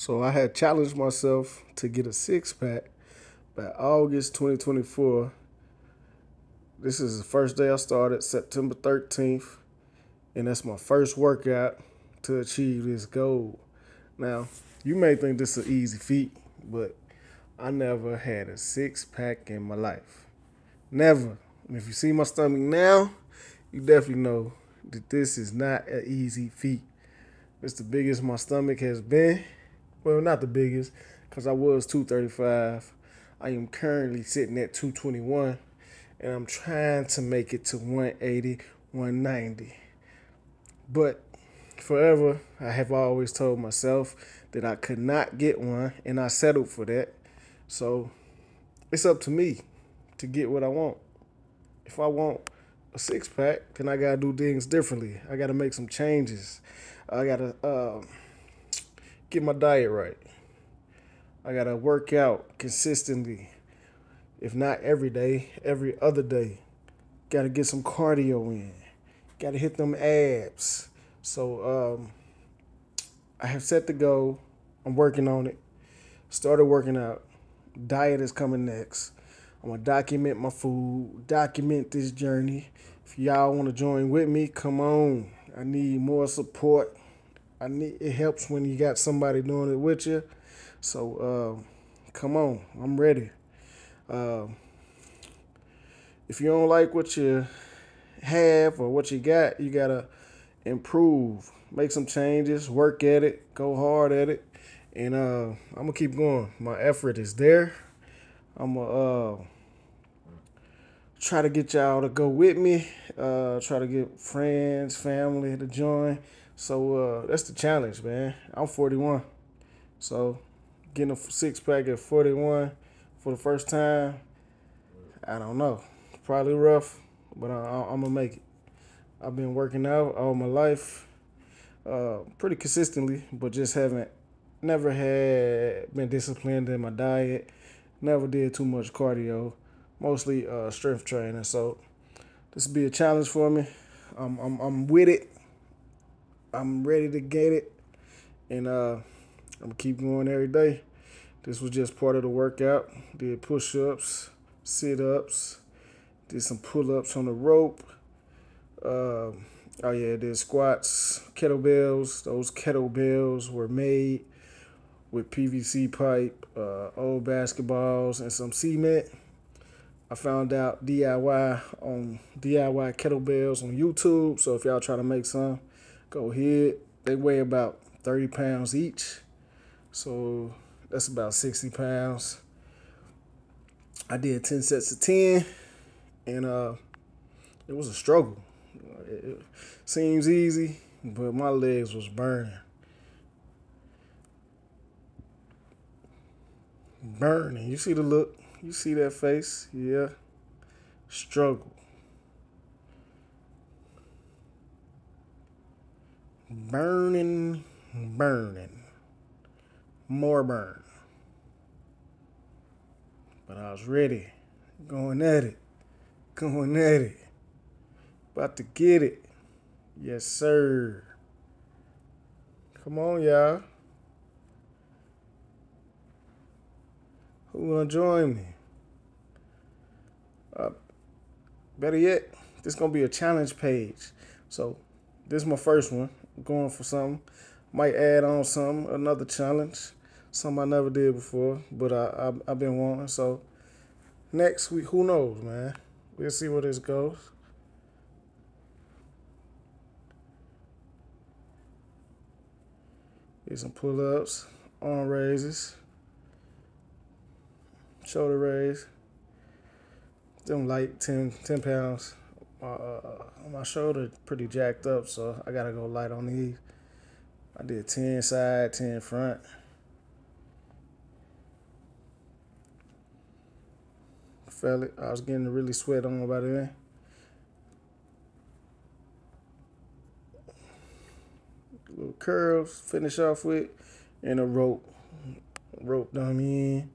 So I had challenged myself to get a six pack by August 2024. This is the first day I started, September 13th, and that's my first workout to achieve this goal. Now, you may think this is an easy feat, but I never had a six pack in my life. Never. And if you see my stomach now, you definitely know that this is not an easy feat. It's the biggest my stomach has been well, not the biggest, because I was 235. I am currently sitting at 221, and I'm trying to make it to 180, 190. But forever, I have always told myself that I could not get one, and I settled for that. So it's up to me to get what I want. If I want a six pack, then I gotta do things differently. I gotta make some changes. I gotta. Uh, get my diet right. I gotta work out consistently, if not every day, every other day. Gotta get some cardio in. Gotta hit them abs. So um, I have set the goal. I'm working on it. Started working out. Diet is coming next. I'm gonna document my food, document this journey. If y'all want to join with me, come on. I need more support. I need it helps when you got somebody doing it with you. So uh, come on, I'm ready. Uh, if you don't like what you have or what you got, you gotta improve, make some changes, work at it, go hard at it, and uh, I'm gonna keep going. My effort is there. I'm gonna uh, try to get y'all to go with me. Uh, try to get friends, family to join. So uh, that's the challenge, man. I'm 41, so getting a six pack at 41 for the first time, I don't know. Probably rough, but I, am gonna make it. I've been working out all my life, uh, pretty consistently, but just haven't, never had been disciplined in my diet. Never did too much cardio, mostly uh, strength training. So this will be a challenge for me. I'm, I'm, I'm with it. I'm ready to get it, and uh, I'm keep going every day. This was just part of the workout. Did push-ups, sit-ups, did some pull-ups on the rope. Uh, oh yeah, did squats, kettlebells. Those kettlebells were made with PVC pipe, uh, old basketballs, and some cement. I found out DIY on DIY kettlebells on YouTube. So if y'all try to make some, go ahead. They weigh about 30 pounds each. So that's about 60 pounds. I did 10 sets of 10 and uh, it was a struggle. It seems easy, but my legs was burning. Burning. You see the look? You see that face? Yeah. Struggle. Burning, burning, more burn. But I was ready, going at it, going at it, about to get it. Yes, sir. Come on, y'all. Who wanna join me? Uh, better yet, this gonna be a challenge page. So this is my first one going for something. Might add on some another challenge, something I never did before, but I, I I've been wanting. So next week, who knows, man? We'll see where this goes. Get some pull-ups, arm raises, shoulder raise. Them light 10, 10 pounds uh, my shoulder pretty jacked up, so I gotta go light on these. I did 10 side, 10 front. Felt it. I was getting really sweat on by then. Little curls, finish off with, and a rope. Rope dummy in.